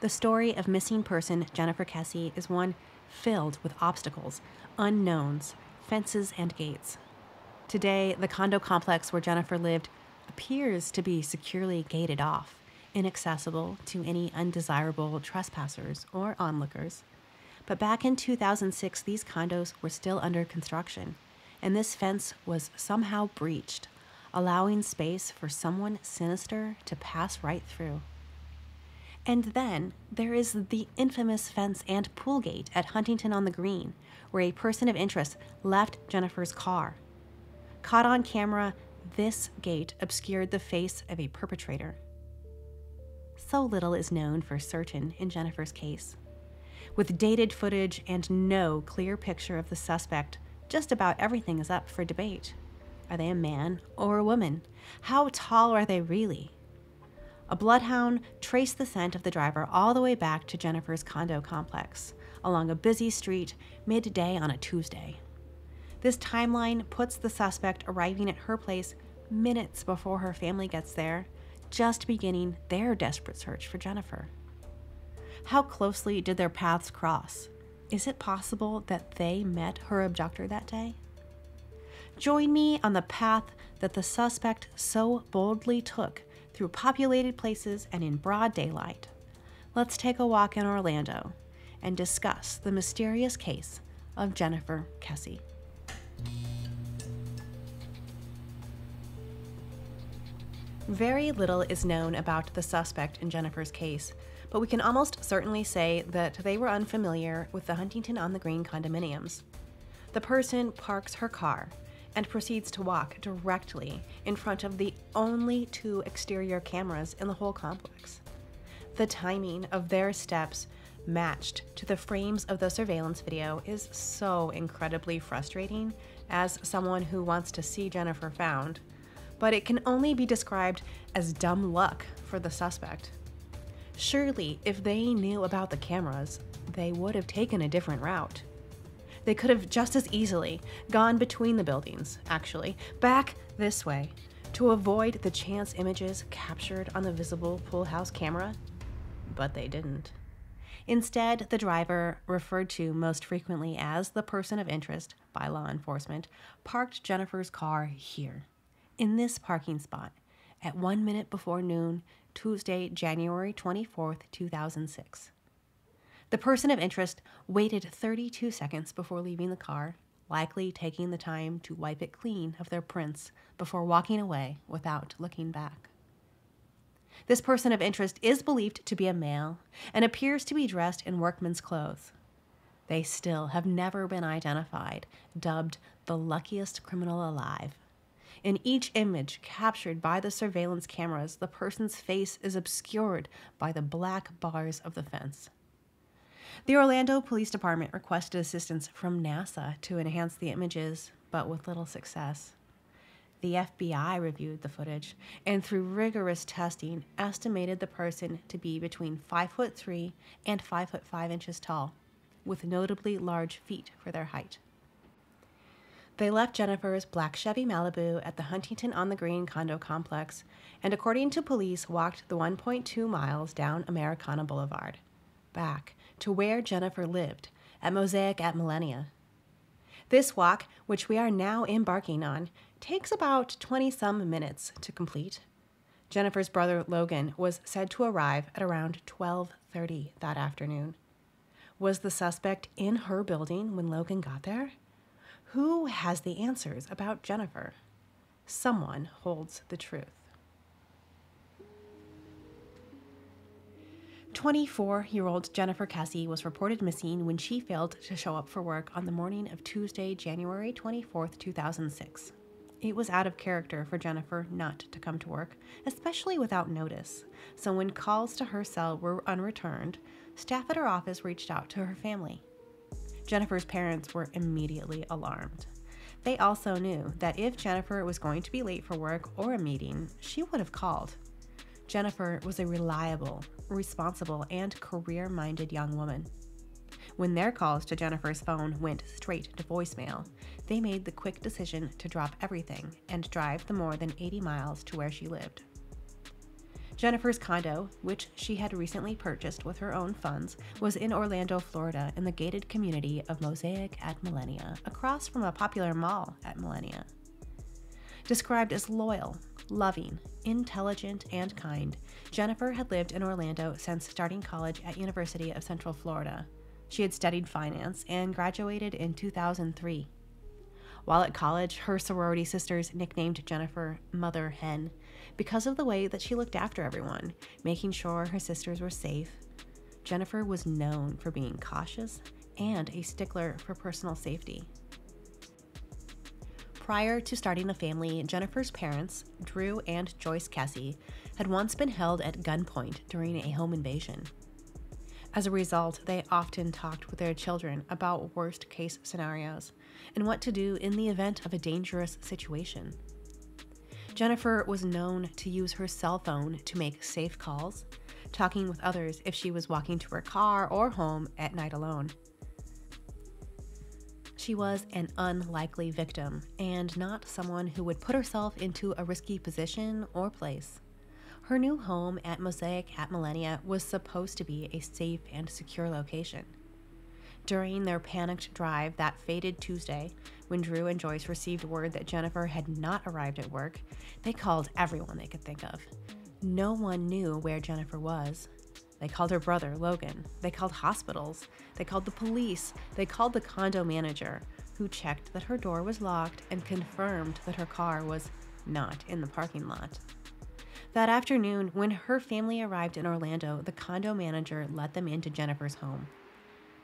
The story of missing person Jennifer Kesse is one filled with obstacles, unknowns, fences, and gates. Today, the condo complex where Jennifer lived appears to be securely gated off, inaccessible to any undesirable trespassers or onlookers. But back in 2006, these condos were still under construction, and this fence was somehow breached, allowing space for someone sinister to pass right through. And then there is the infamous fence and pool gate at Huntington on the Green, where a person of interest left Jennifer's car. Caught on camera, this gate obscured the face of a perpetrator. So little is known for certain in Jennifer's case. With dated footage and no clear picture of the suspect, just about everything is up for debate. Are they a man or a woman? How tall are they really? A bloodhound traced the scent of the driver all the way back to Jennifer's condo complex, along a busy street midday on a Tuesday. This timeline puts the suspect arriving at her place minutes before her family gets there, just beginning their desperate search for Jennifer. How closely did their paths cross? Is it possible that they met her abductor that day? Join me on the path that the suspect so boldly took through populated places and in broad daylight. Let's take a walk in Orlando and discuss the mysterious case of Jennifer Kesse. Very little is known about the suspect in Jennifer's case, but we can almost certainly say that they were unfamiliar with the Huntington on the Green condominiums. The person parks her car and proceeds to walk directly in front of the only two exterior cameras in the whole complex. The timing of their steps matched to the frames of the surveillance video is so incredibly frustrating as someone who wants to see Jennifer found, but it can only be described as dumb luck for the suspect. Surely, if they knew about the cameras, they would have taken a different route. They could have just as easily gone between the buildings, actually, back this way, to avoid the chance images captured on the visible pool house camera. But they didn't. Instead, the driver, referred to most frequently as the person of interest by law enforcement, parked Jennifer's car here, in this parking spot, at one minute before noon, Tuesday, January 24th, 2006. The person of interest waited 32 seconds before leaving the car, likely taking the time to wipe it clean of their prints before walking away without looking back. This person of interest is believed to be a male and appears to be dressed in workman's clothes. They still have never been identified, dubbed the luckiest criminal alive. In each image captured by the surveillance cameras, the person's face is obscured by the black bars of the fence. The Orlando Police Department requested assistance from NASA to enhance the images, but with little success. The FBI reviewed the footage and, through rigorous testing, estimated the person to be between 5 foot 3 and 5 foot 5 inches tall, with notably large feet for their height. They left Jennifer's black Chevy Malibu at the Huntington on the Green condo complex and, according to police, walked the 1.2 miles down Americana Boulevard, back to where Jennifer lived, at Mosaic at Millenia. This walk, which we are now embarking on, takes about 20 some minutes to complete. Jennifer's brother Logan was said to arrive at around 12:30 that afternoon. Was the suspect in her building when Logan got there? Who has the answers about Jennifer? Someone holds the truth. 24 year old Jennifer Kesse was reported missing when she failed to show up for work on the morning of Tuesday, January 24, 2006. It was out of character for Jennifer not to come to work, especially without notice. So when calls to her cell were unreturned, staff at her office reached out to her family. Jennifer's parents were immediately alarmed. They also knew that if Jennifer was going to be late for work or a meeting, she would have called. Jennifer was a reliable, responsible, and career minded young woman. When their calls to Jennifer's phone went straight to voicemail, they made the quick decision to drop everything and drive the more than 80 miles to where she lived. Jennifer's condo, which she had recently purchased with her own funds, was in Orlando, Florida, in the gated community of Mosaic at Millenia, across from a popular mall at Millenia. Described as loyal, loving, intelligent, and kind, Jennifer had lived in Orlando since starting college at University of Central Florida. She had studied finance and graduated in 2003. While at college, her sorority sisters nicknamed Jennifer Mother Hen because of the way that she looked after everyone, making sure her sisters were safe. Jennifer was known for being cautious and a stickler for personal safety. Prior to starting a family, Jennifer's parents, Drew and Joyce Kesse, had once been held at gunpoint during a home invasion. As a result, they often talked with their children about worst case scenarios and what to do in the event of a dangerous situation. Jennifer was known to use her cell phone to make safe calls, talking with others if she was walking to her car or home at night alone. She was an unlikely victim and not someone who would put herself into a risky position or place. Her new home at Mosaic at Millenia was supposed to be a safe and secure location. During their panicked drive that fated Tuesday, when Drew and Joyce received word that Jennifer had not arrived at work, they called everyone they could think of. No one knew where Jennifer was. They called her brother, Logan. They called hospitals. They called the police. They called the condo manager, who checked that her door was locked and confirmed that her car was not in the parking lot. That afternoon, when her family arrived in Orlando, the condo manager let them into Jennifer's home.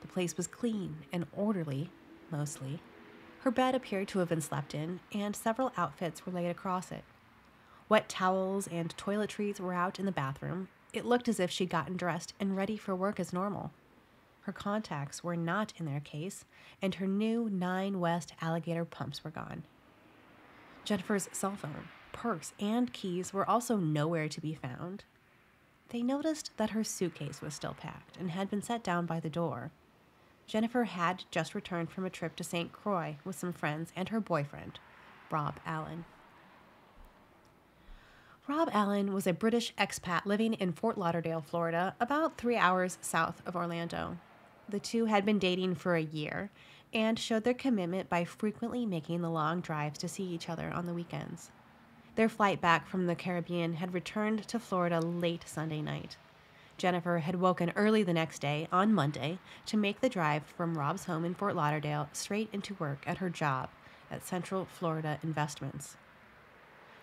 The place was clean and orderly, mostly. Her bed appeared to have been slept in, and several outfits were laid across it. Wet towels and toiletries were out in the bathroom. It looked as if she'd gotten dressed and ready for work as normal. Her contacts were not in their case, and her new Nine West alligator pumps were gone. Jennifer's cell phone, purse, and keys were also nowhere to be found. They noticed that her suitcase was still packed and had been set down by the door. Jennifer had just returned from a trip to St. Croix with some friends and her boyfriend, Rob Allen. Rob Allen was a British expat living in Fort Lauderdale, Florida, about three hours south of Orlando. The two had been dating for a year and showed their commitment by frequently making the long drives to see each other on the weekends. Their flight back from the Caribbean had returned to Florida late Sunday night. Jennifer had woken early the next day, on Monday, to make the drive from Rob's home in Fort Lauderdale straight into work at her job at Central Florida Investments.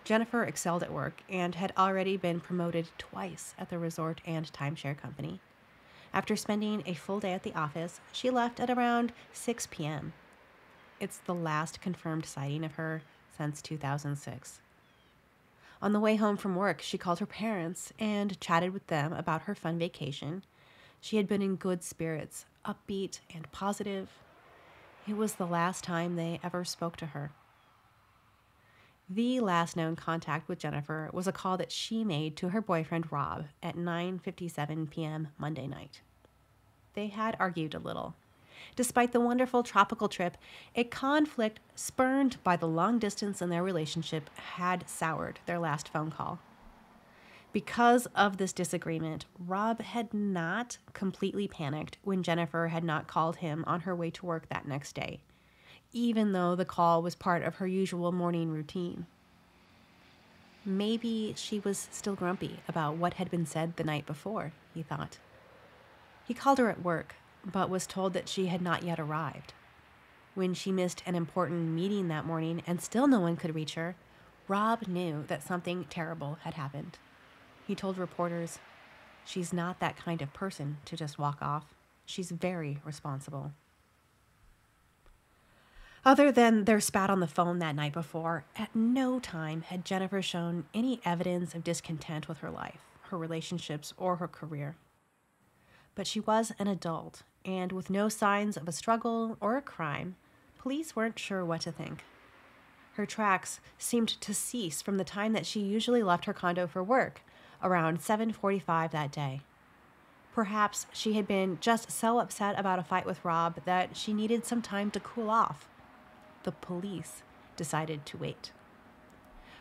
Jennifer excelled at work and had already been promoted twice at the resort and timeshare company. After spending a full day at the office, she left at around 6 p.m. It's the last confirmed sighting of her since 2006. On the way home from work, she called her parents and chatted with them about her fun vacation. She had been in good spirits, upbeat and positive. It was the last time they ever spoke to her. The last known contact with Jennifer was a call that she made to her boyfriend Rob at 9:57 p.m. Monday night. They had argued a little, Despite the wonderful tropical trip, a conflict spurned by the long distance in their relationship had soured their last phone call. Because of this disagreement, Rob had not completely panicked when Jennifer had not called him on her way to work that next day, even though the call was part of her usual morning routine. Maybe she was still grumpy about what had been said the night before, he thought. He called her at work, but was told that she had not yet arrived. When she missed an important meeting that morning and still no one could reach her, Rob knew that something terrible had happened. He told reporters, She's not that kind of person to just walk off. She's very responsible. Other than their spat on the phone that night before, at no time had Jennifer shown any evidence of discontent with her life, her relationships, or her career. But she was an adult and with no signs of a struggle or a crime, police weren't sure what to think. Her tracks seemed to cease from the time that she usually left her condo for work, around 7:45 that day. Perhaps she had been just so upset about a fight with Rob that she needed some time to cool off. The police decided to wait.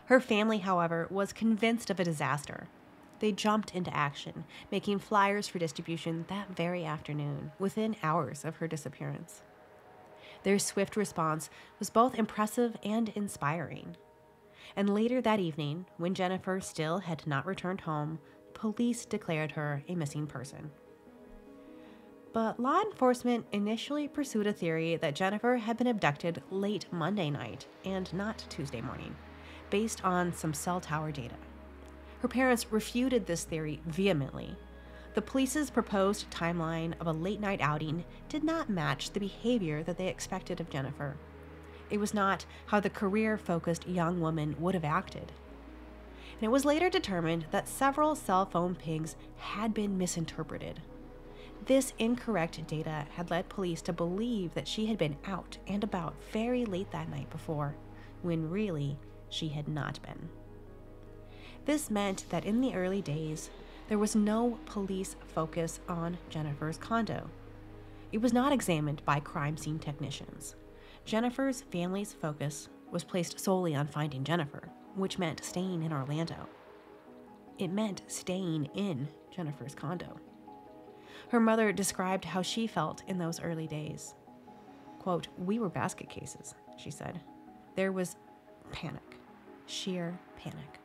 Her family, however, was convinced of a disaster. they jumped into action, making flyers for distribution that very afternoon, within hours of her disappearance. Their swift response was both impressive and inspiring. And later that evening, when Jennifer still had not returned home, police declared her a missing person. But law enforcement initially pursued a theory that Jennifer had been abducted late Monday night and not Tuesday morning, based on some cell tower data. Her parents refuted this theory vehemently. The police's proposed timeline of a late night outing did not match the behavior that they expected of Jennifer. It was not how the career focused young woman would have acted. And it was later determined that several cell phone pings had been misinterpreted. This incorrect data had led police to believe that she had been out and about very late that night before, when really she had not been. This meant that in the early days, there was no police focus on Jennifer's condo. It was not examined by crime scene technicians. Jennifer's family's focus was placed solely on finding Jennifer, which meant staying in Orlando. It meant staying in Jennifer's condo. Her mother described how she felt in those early days. Quote, We were basket cases, she said. There was panic, sheer panic.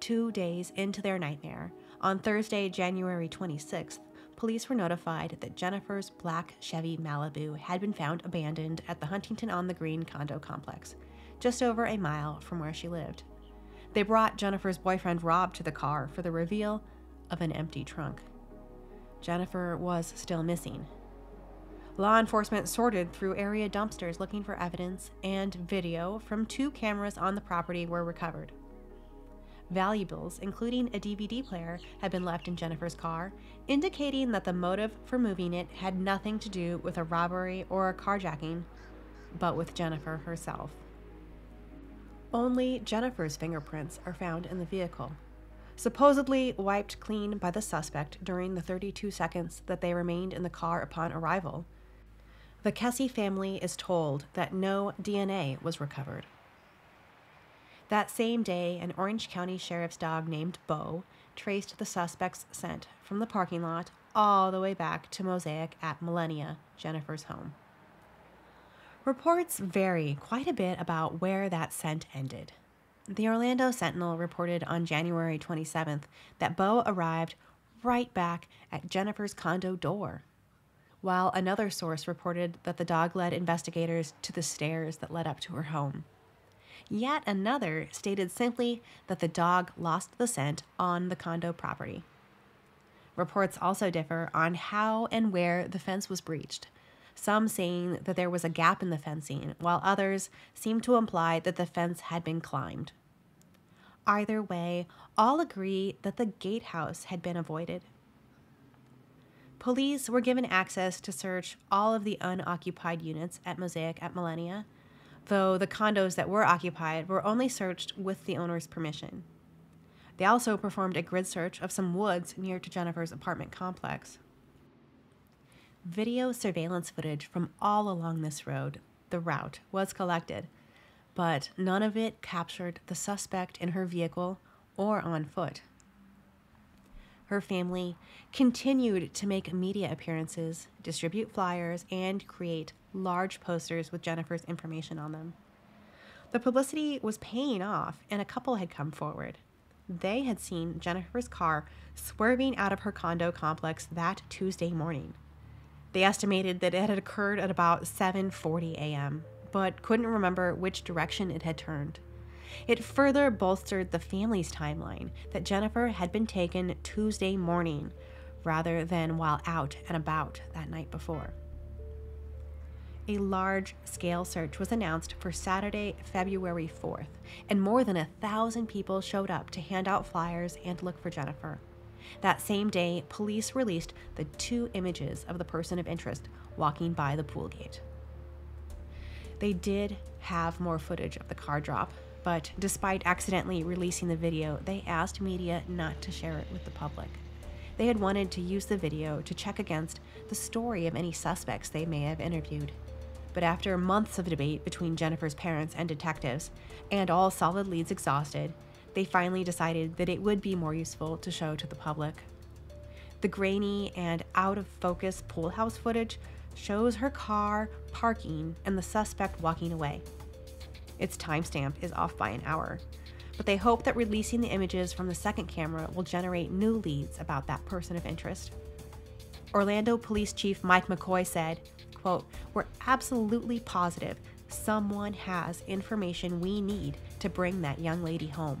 Two days into their nightmare, on Thursday, January 26th, police were notified that Jennifer's black Chevy Malibu had been found abandoned at the Huntington on the Green condo complex, just over a mile from where she lived. They brought Jennifer's boyfriend Rob to the car for the reveal of an empty trunk. Jennifer was still missing. Law enforcement sorted through area dumpsters looking for evidence, and video from two cameras on the property were recovered. Valuables, including a DVD player, had been left in Jennifer's car, indicating that the motive for moving it had nothing to do with a robbery or a carjacking, but with Jennifer herself. Only Jennifer's fingerprints are found in the vehicle, supposedly wiped clean by the suspect during the 32 seconds that they remained in the car upon arrival. The Kesse family is told that no DNA was recovered. That same day, an Orange County sheriff's dog named Bo traced the suspect's scent from the parking lot all the way back to Mosaic at Millenia, Jennifer's home. Reports vary quite a bit about where that scent ended. The Orlando Sentinel reported on January 27th that Bo arrived right back at Jennifer's condo door, while another source reported that the dog led investigators to the stairs that led up to her home. Yet another stated simply that the dog lost the scent on the condo property. Reports also differ on how and where the fence was breached, some saying that there was a gap in the fencing, while others seemed to imply that the fence had been climbed. Either way, all agree that the gatehouse had been avoided. Police were given access to search all of the unoccupied units at Mosaic at Millenia, though the condos that were occupied were only searched with the owner's permission. They also performed a grid search of some woods near to Jennifer's apartment complex. Video surveillance footage from all along this road, the route, was collected, but none of it captured the suspect in her vehicle or on foot. Her family continued to make media appearances, distribute flyers, and create large posters with Jennifer's information on them. The publicity was paying off, and a couple had come forward. They had seen Jennifer's car swerving out of her condo complex that Tuesday morning. They estimated that it had occurred at about 7:40 a.m., but couldn't remember which direction it had turned. It further bolstered the family's timeline that Jennifer had been taken Tuesday morning rather than while out and about that night before a large scale search was announced for Saturday, February 4th, and more than a thousand people showed up to hand out flyers and look for Jennifer. That same day, police released the two images of the person of interest walking by the pool gate. They did have more footage of the car drop, but despite accidentally releasing the video, they asked media not to share it with the public. They had wanted to use the video to check against the story of any suspects they may have interviewed But after months of debate between Jennifer's parents and detectives, and all solid leads exhausted, they finally decided that it would be more useful to show to the public. The grainy and out of focus pool house footage shows her car parking and the suspect walking away. Its timestamp is off by an hour, but they hope that releasing the images from the second camera will generate new leads about that person of interest. Orlando Police Chief Mike McCoy said, quote, We're absolutely positive someone has information we need to bring that young lady home.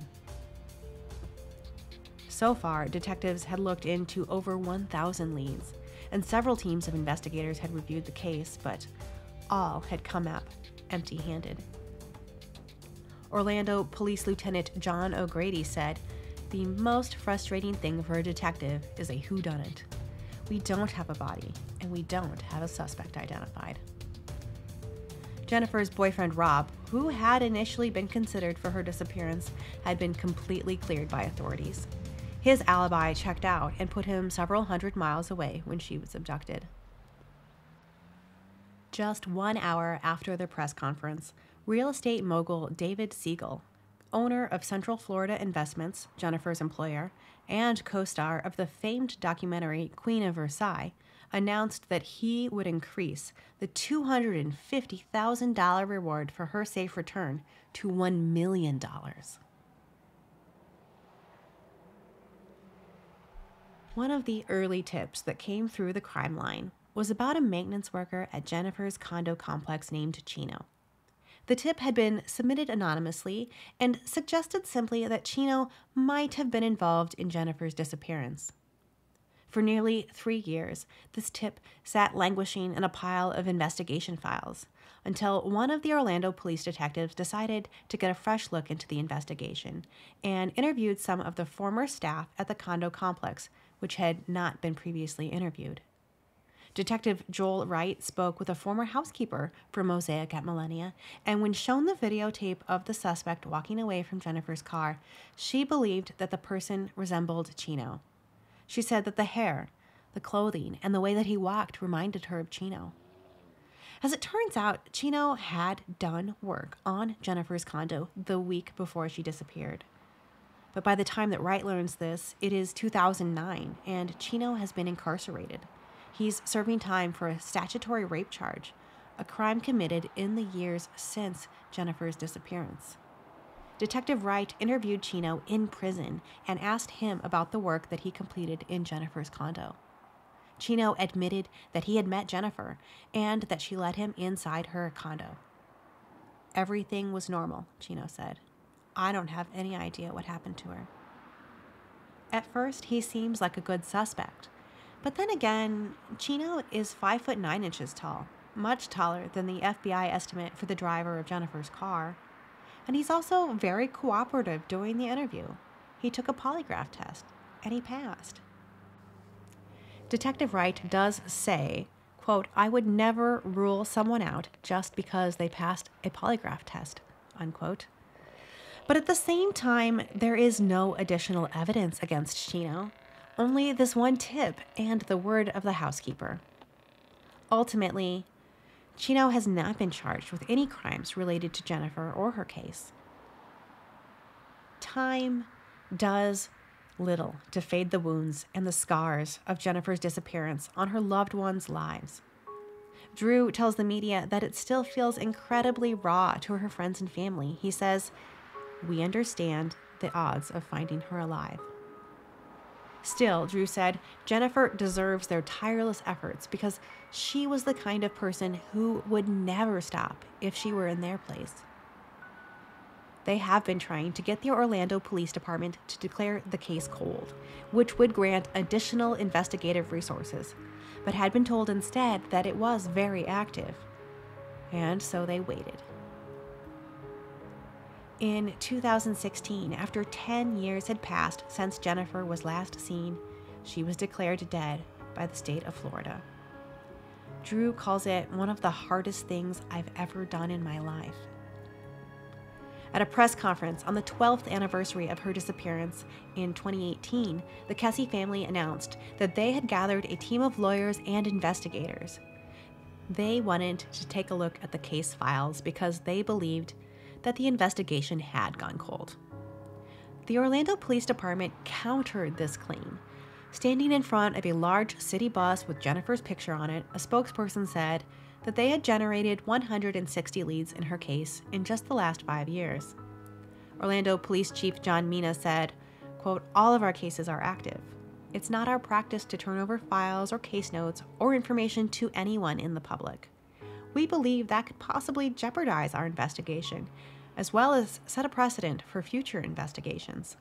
So far, detectives had looked into over 1,000 leads, and several teams of investigators had reviewed the case, but all had come up empty handed. Orlando Police Lieutenant John O'Grady said, The most frustrating thing for a detective is a whodunit. We don't have a body, and we don't have a suspect identified. Jennifer's boyfriend Rob, who had initially been considered for her disappearance, had been completely cleared by authorities. His alibi checked out and put him several hundred miles away when she was abducted. Just one hour after the press conference, real estate mogul David Siegel, owner of Central Florida Investments, Jennifer's employer, and co star of the famed documentary Queen of Versailles, announced that he would increase the $250,000 reward for her safe return to $1 million. One of the early tips that came through the crime line was about a maintenance worker at Jennifer's condo complex named Chino. The tip had been submitted anonymously and suggested simply that Chino might have been involved in Jennifer's disappearance. For nearly three years, this tip sat languishing in a pile of investigation files until one of the Orlando police detectives decided to get a fresh look into the investigation and interviewed some of the former staff at the condo complex which had not been previously interviewed. Detective Joel Wright spoke with a former housekeeper for Mosaic at Millenia, and when shown the videotape of the suspect walking away from Jennifer's car, she believed that the person resembled Chino. She said that the hair, the clothing, and the way that he walked reminded her of Chino. As it turns out, Chino had done work on Jennifer's condo the week before she disappeared. But by the time that Wright learns this, it is 2009, and Chino has been incarcerated. He's serving time for a statutory rape charge, a crime committed in the years since Jennifer's disappearance. Detective Wright interviewed Chino in prison and asked him about the work that he completed in Jennifer's condo. Chino admitted that he had met Jennifer and that she let him inside her condo. Everything was normal, Chino said. I don't have any idea what happened to her. At first, he seems like a good suspect. But then again, Chino is 5 foot 9 inches tall, much taller than the FBI estimate for the driver of Jennifer's car. And he's also very cooperative during the interview. He took a polygraph test, and he passed. Detective Wright does say, quote, I would never rule someone out just because they passed a polygraph test, unquote. But at the same time, there is no additional evidence against Chino, only this one tip and the word of the housekeeper. Ultimately, Chino has not been charged with any crimes related to Jennifer or her case. Time does little to fade the wounds and the scars of Jennifer's disappearance on her loved ones' lives. Drew tells the media that it still feels incredibly raw to her friends and family. He says, we understand the odds of finding her alive. Still, Drew said, Jennifer deserves their tireless efforts because she was the kind of person who would never stop if she were in their place. They have been trying to get the Orlando Police Department to declare the case cold, which would grant additional investigative resources, but had been told instead that it was very active. And so they waited. In 2016, after 10 years had passed since Jennifer was last seen, she was declared dead by the state of Florida. Drew calls it one of the hardest things I've ever done in my life. At a press conference on the 12th anniversary of her disappearance in 2018, the Kesse family announced that they had gathered a team of lawyers and investigators They wanted to take a look at the case files because they believed that the investigation had gone cold. The Orlando Police Department countered this claim. Standing in front of a large city bus with Jennifer's picture on it, a spokesperson said that they had generated 160 leads in her case in just the last five years. Orlando Police Chief John Mina said, quote, All of our cases are active. It's not our practice to turn over files or case notes or information to anyone in the public. We believe that could possibly jeopardize our investigation, as well as set a precedent for future investigations.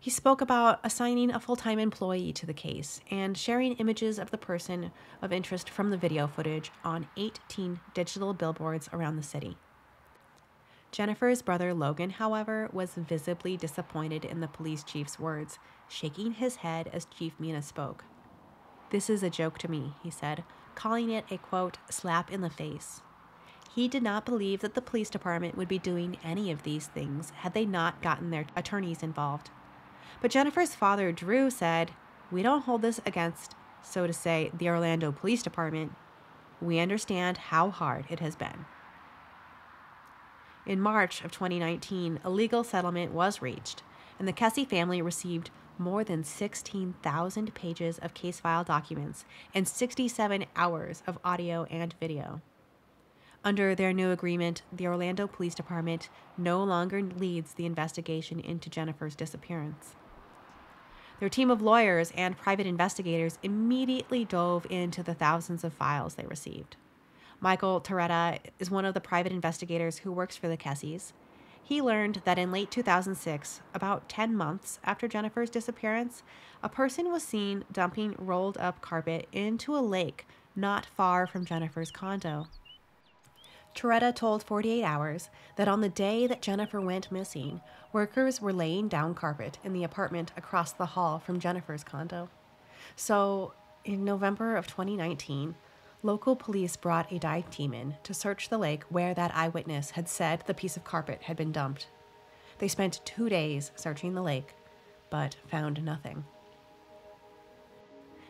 He spoke about assigning a full time employee to the case and sharing images of the person of interest from the video footage on 18 digital billboards around the city. Jennifer's brother Logan, however, was visibly disappointed in the police chief's words, shaking his head as Chief Mina spoke. This is a joke to me, he said, calling it a quote, slap in the face. He did not believe that the police department would be doing any of these things had they not gotten their attorneys involved. But Jennifer's father, Drew, said, We don't hold this against, so to say, the Orlando Police Department. We understand how hard it has been. In March of 2019, a legal settlement was reached, and the Kesse family received more than 16,000 pages of case file documents and 67 hours of audio and video. Under their new agreement, the Orlando Police Department no longer leads the investigation into Jennifer's disappearance. Their team of lawyers and private investigators immediately dove into the thousands of files they received. Michael Toretta is one of the private investigators who works for the Kesses. He learned that in late 2006, about 10 months after Jennifer's disappearance, a person was seen dumping rolled up carpet into a lake not far from Jennifer's condo. Toretta told 48 Hours that on the day that Jennifer went missing, workers were laying down carpet in the apartment across the hall from Jennifer's condo. So, in November of 2019, local police brought a dive team in to search the lake where that eyewitness had said the piece of carpet had been dumped. They spent two days searching the lake, but found nothing.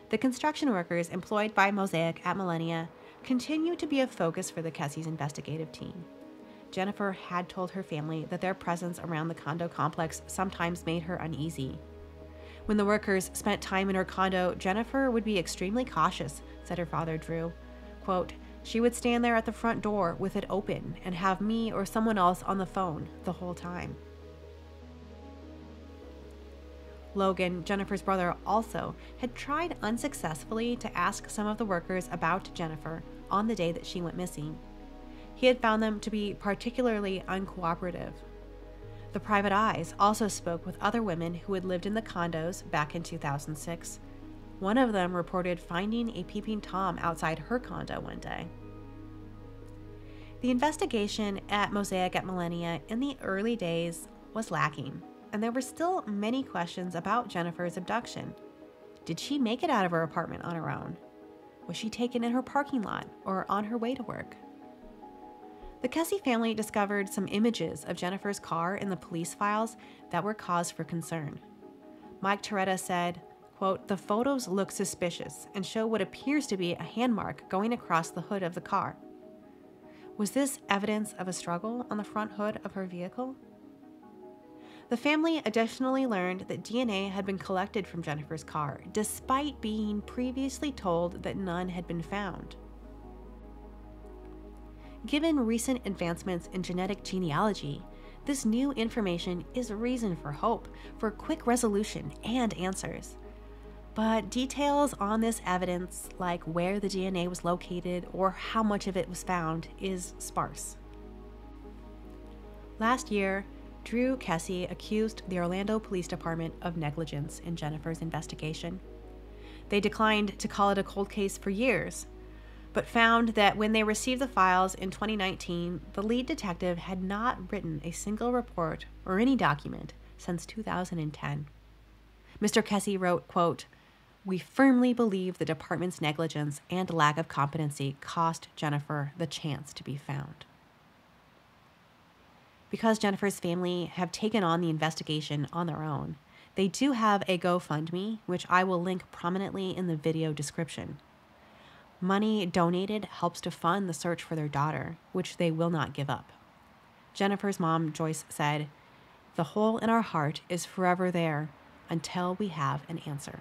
The construction workers employed by Mosaic at Millenia continue to be a focus for the Kesses investigative team. Jennifer had told her family that their presence around the condo complex sometimes made her uneasy. When the workers spent time in her condo, Jennifer would be extremely cautious, said her father, Drew. Quote, she would stand there at the front door with it open and have me or someone else on the phone the whole time. Logan, Jennifer's brother, also had tried unsuccessfully to ask some of the workers about Jennifer on the day that she went missing. He had found them to be particularly uncooperative. The Private Eyes also spoke with other women who had lived in the condos back in 2006. One of them reported finding a peeping Tom outside her condo one day. The investigation at Mosaic at Millenia in the early days was lacking, and there were still many questions about Jennifer's abduction. Did she make it out of her apartment on her own? Was she taken in her parking lot or on her way to work? The Kesse family discovered some images of Jennifer's car in the police files that were cause for concern. Mike Toretta said, quote, The photos look suspicious and show what appears to be a hand mark going across the hood of the car. Was this evidence of a struggle on the front hood of her vehicle? The family additionally learned that DNA had been collected from Jennifer's car, despite being previously told that none had been found. Given recent advancements in genetic genealogy, this new information is a reason for hope, for quick resolution and answers. But details on this evidence, like where the DNA was located or how much of it was found, is sparse. Last year, Drew Kesse accused the Orlando Police Department of negligence in Jennifer's investigation. They declined to call it a cold case for years, but found that when they received the files in 2019, the lead detective had not written a single report or any document since 2010. Mr. Kesse wrote, quote, we firmly believe the department's negligence and lack of competency cost Jennifer the chance to be found. Because Jennifer's family have taken on the investigation on their own, they do have a GoFundMe, which I will link prominently in the video description. Money donated helps to fund the search for their daughter, which they will not give up. Jennifer's mom, Joyce, said, The hole in our heart is forever there until we have an answer.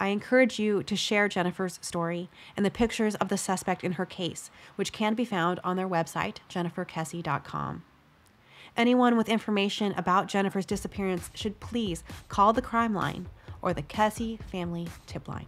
I encourage you to share Jennifer's story and the pictures of the suspect in her case, which can be found on their website, jenniferkesse.com. Anyone with information about Jennifer's disappearance should please call the crime line or the Kesse Family Tip Line.